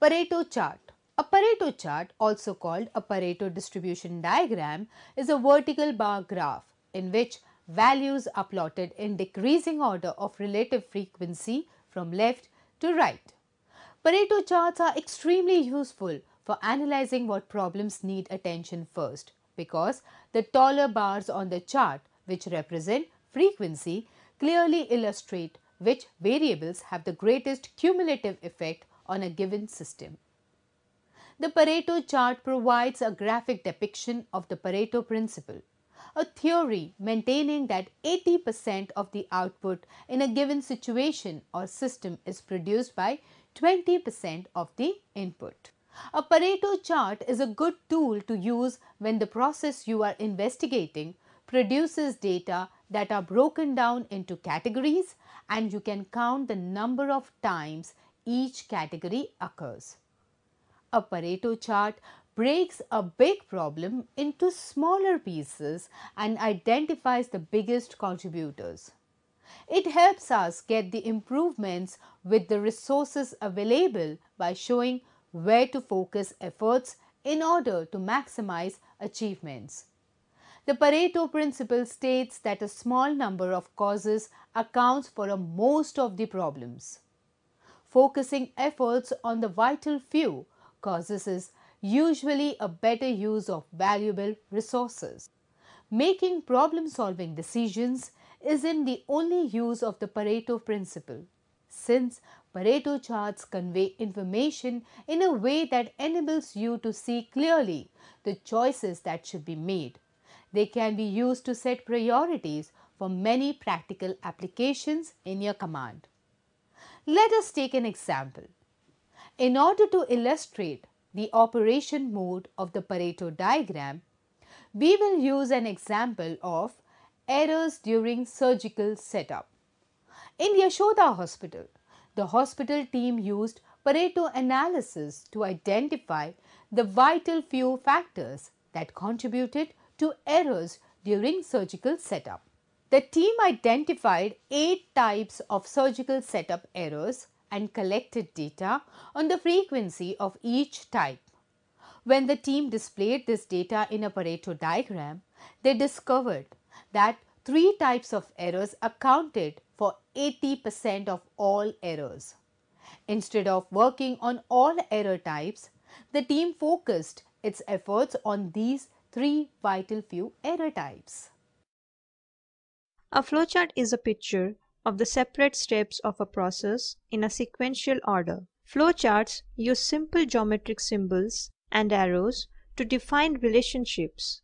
Pareto chart. A Pareto chart, also called a Pareto distribution diagram, is a vertical bar graph in which values are plotted in decreasing order of relative frequency from left to right. Pareto charts are extremely useful for analyzing what problems need attention first because the taller bars on the chart which represent frequency clearly illustrate which variables have the greatest cumulative effect on a given system. The Pareto chart provides a graphic depiction of the Pareto principle, a theory maintaining that 80% of the output in a given situation or system is produced by 20% of the input. A Pareto chart is a good tool to use when the process you are investigating produces data that are broken down into categories and you can count the number of times each category occurs. A Pareto chart breaks a big problem into smaller pieces and identifies the biggest contributors. It helps us get the improvements with the resources available by showing where to focus efforts in order to maximize achievements. The Pareto principle states that a small number of causes accounts for most of the problems. Focusing efforts on the vital few causes is usually a better use of valuable resources. Making problem solving decisions isn't the only use of the Pareto principle since Pareto charts convey information in a way that enables you to see clearly the choices that should be made. They can be used to set priorities for many practical applications in your command. Let us take an example. In order to illustrate the operation mode of the Pareto diagram, we will use an example of errors during surgical setup. In Yashoda Hospital, the hospital team used Pareto analysis to identify the vital few factors that contributed to errors during surgical setup. The team identified eight types of surgical setup errors and collected data on the frequency of each type. When the team displayed this data in a Pareto diagram, they discovered that three types of errors accounted for 80% of all errors. Instead of working on all error types, the team focused its efforts on these three vital few error types. A flowchart is a picture of the separate steps of a process in a sequential order. Flowcharts use simple geometric symbols and arrows to define relationships.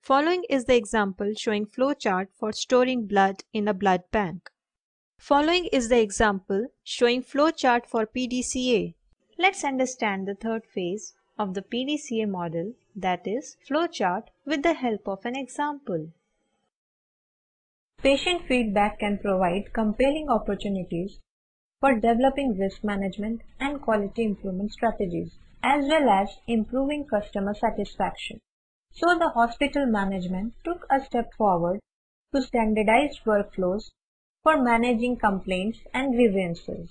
Following is the example showing flowchart for storing blood in a blood bank. Following is the example showing flowchart for PDCA. Let's understand the third phase of the PDCA model that is flowchart with the help of an example. Patient feedback can provide compelling opportunities for developing risk management and quality improvement strategies, as well as improving customer satisfaction. So the hospital management took a step forward to standardize workflows for managing complaints and grievances.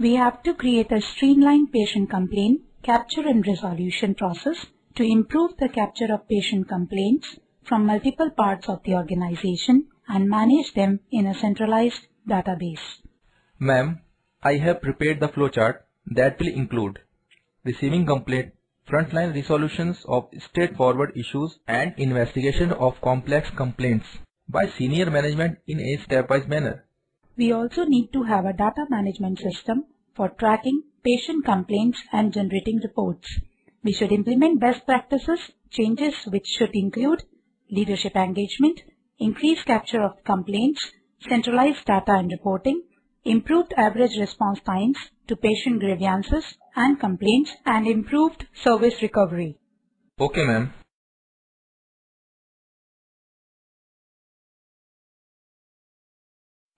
We have to create a streamlined patient complaint capture and resolution process to improve the capture of patient complaints from multiple parts of the organization and manage them in a centralized database. Ma'am, I have prepared the flowchart that will include receiving complaint, frontline resolutions of straightforward issues and investigation of complex complaints by senior management in a stepwise manner. We also need to have a data management system for tracking patient complaints and generating reports. We should implement best practices, changes which should include leadership engagement, increased capture of complaints, centralized data and reporting, improved average response times to patient grievances and complaints, and improved service recovery. Okay, ma'am.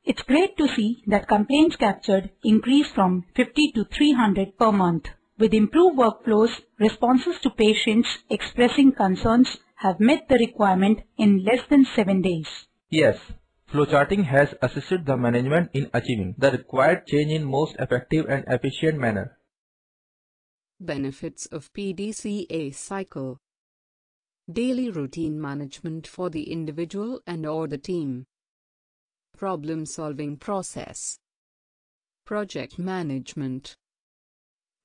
It's great to see that complaints captured increased from 50 to 300 per month. With improved workflows, responses to patients expressing concerns have met the requirement in less than 7 days. Yes, Flowcharting has assisted the management in achieving the required change in most effective and efficient manner. Benefits of PDCA cycle Daily routine management for the individual and or the team. Problem solving process. Project management.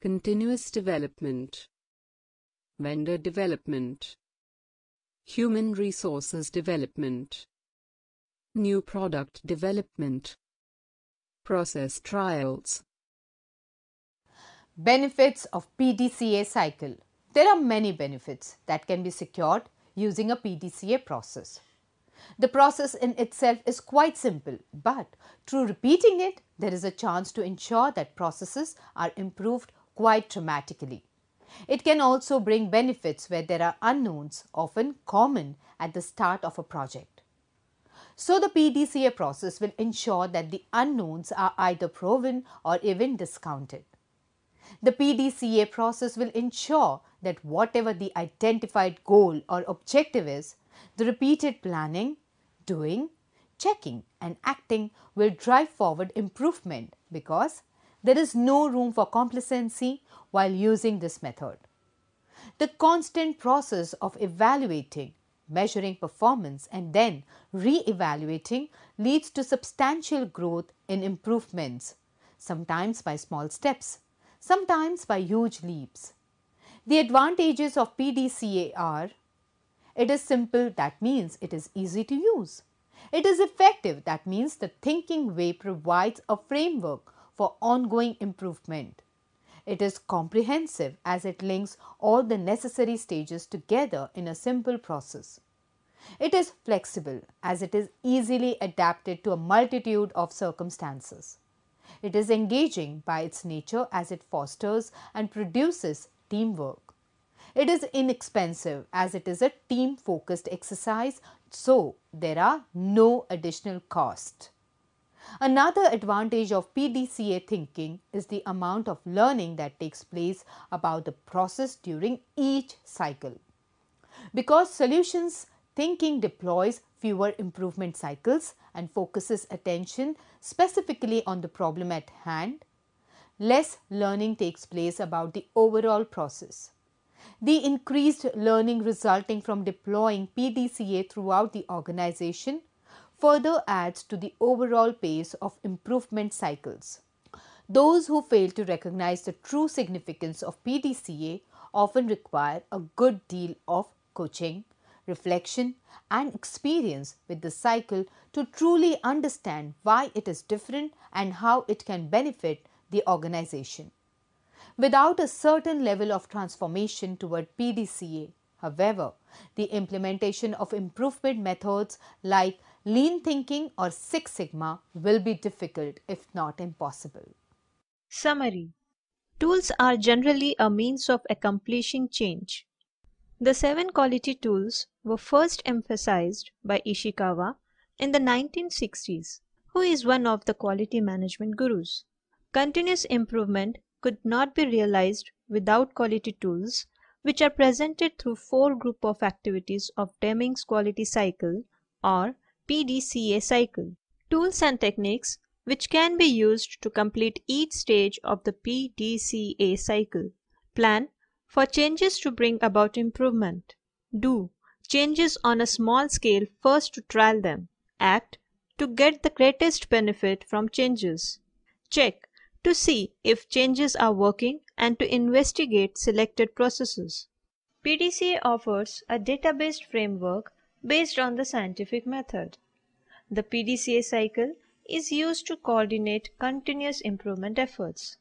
Continuous development. Vendor development. Human resources development. New product development. Process trials. Benefits of PDCA cycle. There are many benefits that can be secured using a PDCA process. The process in itself is quite simple, but through repeating it, there is a chance to ensure that processes are improved quite dramatically. It can also bring benefits where there are unknowns, often common at the start of a project. So, the PDCA process will ensure that the unknowns are either proven or even discounted. The PDCA process will ensure that whatever the identified goal or objective is, the repeated planning, doing, checking and acting will drive forward improvement because there is no room for complacency while using this method. The constant process of evaluating, measuring performance and then re-evaluating leads to substantial growth in improvements, sometimes by small steps, sometimes by huge leaps. The advantages of PDCA are it is simple that means it is easy to use. It is effective that means the thinking way provides a framework for ongoing improvement. It is comprehensive as it links all the necessary stages together in a simple process. It is flexible as it is easily adapted to a multitude of circumstances. It is engaging by its nature as it fosters and produces teamwork. It is inexpensive as it is a team focused exercise, so there are no additional costs. Another advantage of PDCA thinking is the amount of learning that takes place about the process during each cycle. Because solutions thinking deploys fewer improvement cycles and focuses attention specifically on the problem at hand, less learning takes place about the overall process. The increased learning resulting from deploying PDCA throughout the organization further adds to the overall pace of improvement cycles. Those who fail to recognize the true significance of PDCA often require a good deal of coaching, reflection and experience with the cycle to truly understand why it is different and how it can benefit the organization. Without a certain level of transformation toward PDCA, however, the implementation of improvement methods like lean thinking or Six Sigma will be difficult if not impossible. Summary Tools are generally a means of accomplishing change. The seven quality tools were first emphasized by Ishikawa in the 1960s, who is one of the quality management gurus. Continuous improvement could not be realized without quality tools, which are presented through four group of activities of Deming's quality cycle or PDCA cycle. Tools and techniques which can be used to complete each stage of the PDCA cycle. Plan for changes to bring about improvement. Do changes on a small scale first to trial them. Act to get the greatest benefit from changes. Check to see if changes are working and to investigate selected processes. PDCA offers a data-based framework based on the scientific method. The PDCA cycle is used to coordinate continuous improvement efforts.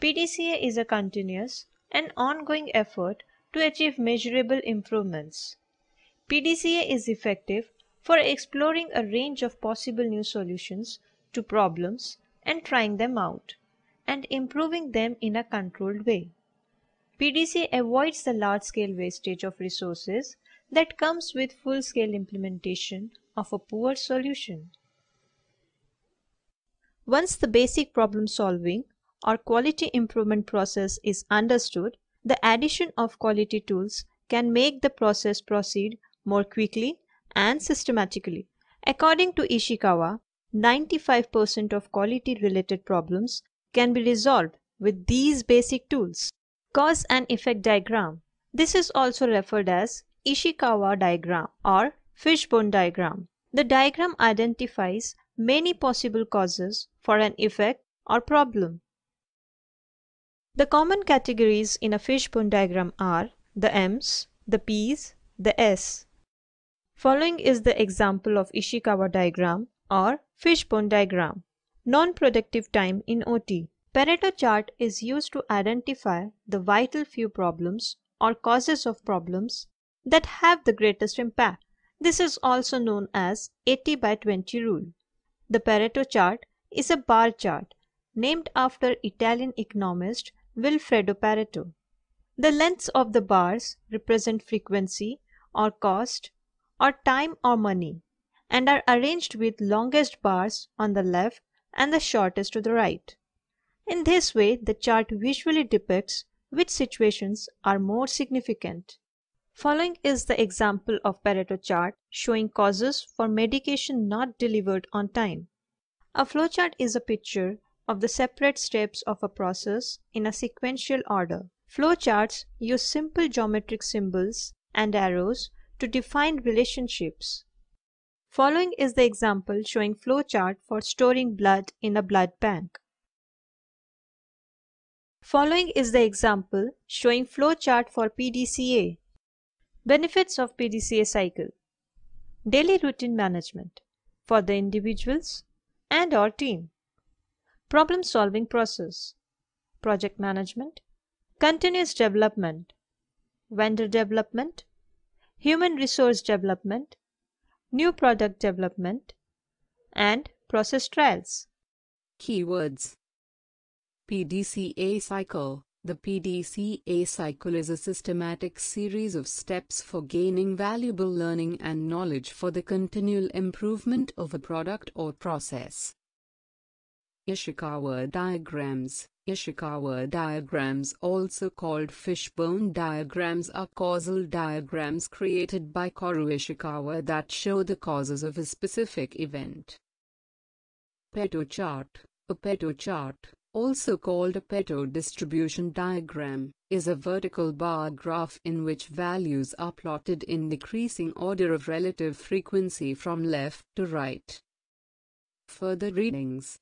PDCA is a continuous and ongoing effort to achieve measurable improvements. PDCA is effective for exploring a range of possible new solutions to problems and trying them out, and improving them in a controlled way. PDCA avoids the large-scale wastage of resources that comes with full-scale implementation of a poor solution. Once the basic problem solving or quality improvement process is understood, the addition of quality tools can make the process proceed more quickly and systematically According to Ishikawa, 95% of quality related problems can be resolved with these basic tools. Cause and effect diagram. This is also referred as Ishikawa diagram or fishbone diagram. The diagram identifies many possible causes for an effect or problem. The common categories in a fishbone diagram are the M's, the P's, the S. Following is the example of Ishikawa diagram or fishbone diagram. Non-productive time in OT. Pareto chart is used to identify the vital few problems or causes of problems that have the greatest impact. This is also known as 80 by 20 rule. The Pareto chart is a bar chart named after Italian economist Vilfredo Pareto. The lengths of the bars represent frequency or cost or time or money and are arranged with longest bars on the left and the shortest to the right. In this way, the chart visually depicts which situations are more significant. Following is the example of Pareto chart showing causes for medication not delivered on time. A flowchart is a picture of the separate steps of a process in a sequential order. Flowcharts use simple geometric symbols and arrows to define relationships. Following is the example showing flowchart for storing blood in a blood bank. Following is the example showing flowchart for PDCA. Benefits of PDCA cycle. Daily routine management for the individuals and or team. Problem solving process. Project management. Continuous development. Vendor development. Human resource development. New product development. And process trials. Keywords PDCA cycle. The PDCA cycle is a systematic series of steps for gaining valuable learning and knowledge for the continual improvement of a product or process. Ishikawa diagrams Ishikawa diagrams also called fishbone diagrams are causal diagrams created by Kaoru Ishikawa that show the causes of a specific event. Pareto chart A Pareto chart also called a Pareto distribution diagram, is a vertical bar graph in which values are plotted in decreasing order of relative frequency from left to right. Further readings